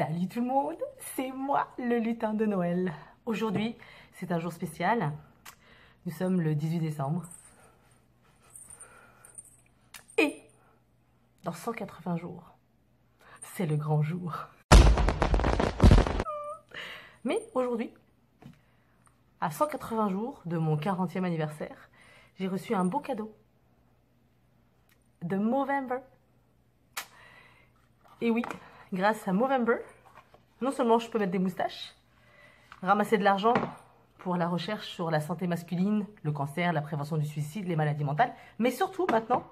Salut tout le monde, c'est moi le lutin de Noël. Aujourd'hui, c'est un jour spécial. Nous sommes le 18 décembre. Et dans 180 jours, c'est le grand jour. Mais aujourd'hui, à 180 jours de mon 40e anniversaire, j'ai reçu un beau cadeau de Movember. Et oui, grâce à Movember, non seulement je peux mettre des moustaches, ramasser de l'argent pour la recherche sur la santé masculine, le cancer, la prévention du suicide, les maladies mentales, mais surtout maintenant,